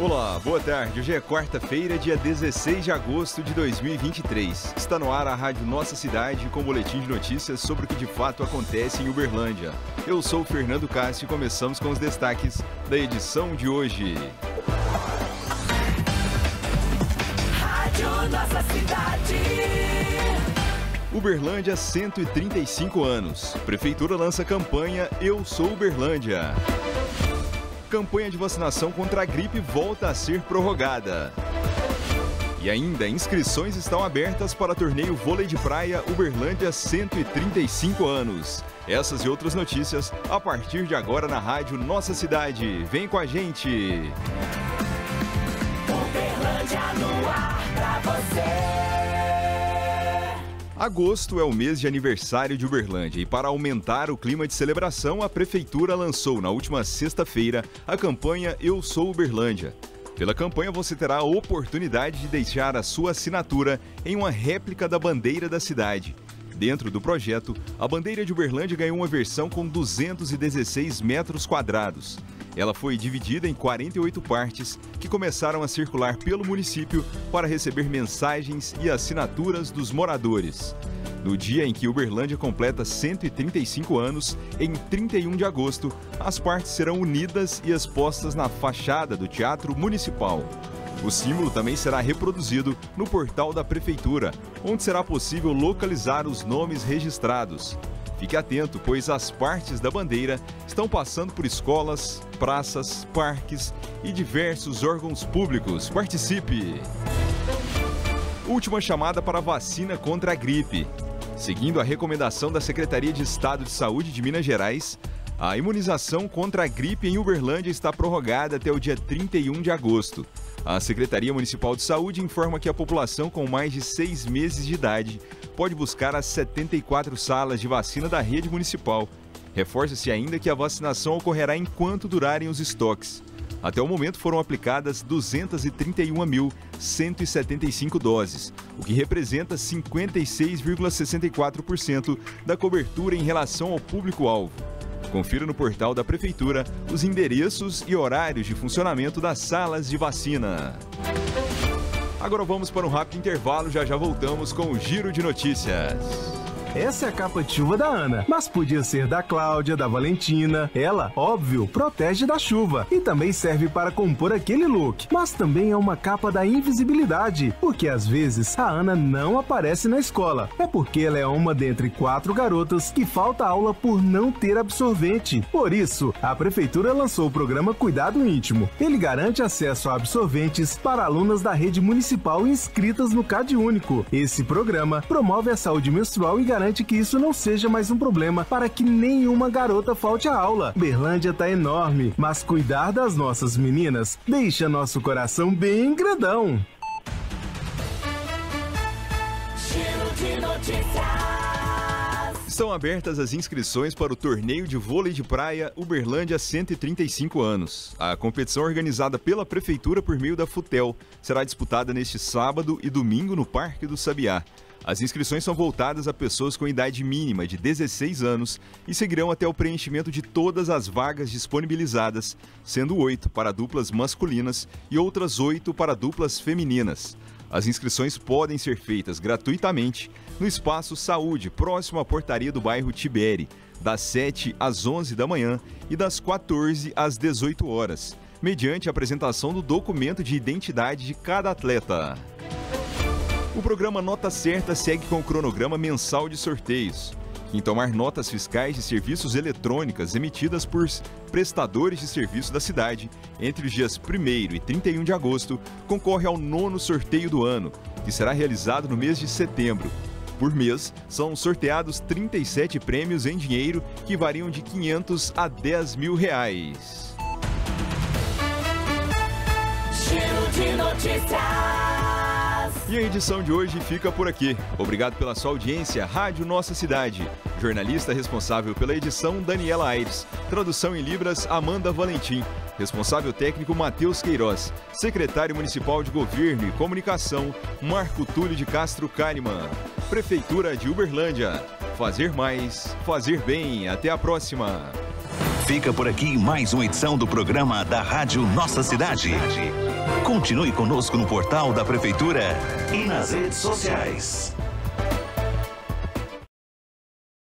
Olá, boa tarde. Hoje é quarta-feira, dia 16 de agosto de 2023. Está no ar a Rádio Nossa Cidade com um boletim de notícias sobre o que de fato acontece em Uberlândia. Eu sou o Fernando Castro e começamos com os destaques da edição de hoje. Rádio Nossa Cidade. Uberlândia 135 anos. Prefeitura lança campanha Eu Sou Uberlândia. Campanha de vacinação contra a gripe volta a ser prorrogada. E ainda, inscrições estão abertas para torneio vôlei de praia Uberlândia 135 anos. Essas e outras notícias a partir de agora na rádio Nossa Cidade. Vem com a gente! Uberlândia no ar pra você. Agosto é o mês de aniversário de Uberlândia e para aumentar o clima de celebração, a prefeitura lançou na última sexta-feira a campanha Eu Sou Uberlândia. Pela campanha você terá a oportunidade de deixar a sua assinatura em uma réplica da bandeira da cidade. Dentro do projeto, a bandeira de Uberlândia ganhou uma versão com 216 metros quadrados. Ela foi dividida em 48 partes que começaram a circular pelo município para receber mensagens e assinaturas dos moradores. No dia em que Uberlândia completa 135 anos, em 31 de agosto, as partes serão unidas e expostas na fachada do Teatro Municipal. O símbolo também será reproduzido no portal da Prefeitura, onde será possível localizar os nomes registrados. Fique atento, pois as partes da bandeira estão passando por escolas, praças, parques e diversos órgãos públicos. Participe! Última chamada para vacina contra a gripe. Seguindo a recomendação da Secretaria de Estado de Saúde de Minas Gerais, a imunização contra a gripe em Uberlândia está prorrogada até o dia 31 de agosto. A Secretaria Municipal de Saúde informa que a população com mais de seis meses de idade pode buscar as 74 salas de vacina da rede municipal. Reforça-se ainda que a vacinação ocorrerá enquanto durarem os estoques. Até o momento foram aplicadas 231.175 doses, o que representa 56,64% da cobertura em relação ao público-alvo. Confira no portal da Prefeitura os endereços e horários de funcionamento das salas de vacina. Agora vamos para um rápido intervalo, já já voltamos com o Giro de Notícias. Essa é a capa de chuva da Ana, mas podia ser da Cláudia, da Valentina. Ela, óbvio, protege da chuva e também serve para compor aquele look. Mas também é uma capa da invisibilidade, porque às vezes a Ana não aparece na escola. É porque ela é uma dentre quatro garotas que falta aula por não ter absorvente. Por isso, a prefeitura lançou o programa Cuidado Íntimo. Ele garante acesso a absorventes para alunas da rede municipal inscritas no CAD Único. Esse programa promove a saúde menstrual e que isso não seja mais um problema para que nenhuma garota falte à aula. Berlândia tá enorme, mas cuidar das nossas meninas deixa nosso coração bem grandão. Estão abertas as inscrições para o torneio de vôlei de praia Uberlândia 135 anos. A competição organizada pela prefeitura por meio da Futel será disputada neste sábado e domingo no Parque do Sabiá. As inscrições são voltadas a pessoas com idade mínima de 16 anos e seguirão até o preenchimento de todas as vagas disponibilizadas, sendo oito para duplas masculinas e outras oito para duplas femininas. As inscrições podem ser feitas gratuitamente no Espaço Saúde, próximo à portaria do bairro Tibere, das 7 às 11 da manhã e das 14 às 18 horas, mediante a apresentação do documento de identidade de cada atleta. O programa Nota Certa segue com o cronograma mensal de sorteios. Quem tomar notas fiscais de serviços eletrônicas emitidas por prestadores de serviço da cidade entre os dias 1 e 31 de agosto concorre ao nono sorteio do ano, que será realizado no mês de setembro. Por mês, são sorteados 37 prêmios em dinheiro que variam de 500 a 10 mil reais. Giro de notícias. E a edição de hoje fica por aqui. Obrigado pela sua audiência, Rádio Nossa Cidade. Jornalista responsável pela edição, Daniela Aires. Tradução em Libras, Amanda Valentim. Responsável técnico, Matheus Queiroz. Secretário Municipal de Governo e Comunicação, Marco Túlio de Castro Kahneman. Prefeitura de Uberlândia. Fazer mais, fazer bem. Até a próxima. Fica por aqui mais uma edição do programa da Rádio Nossa Cidade. Continue conosco no portal da Prefeitura e nas redes sociais.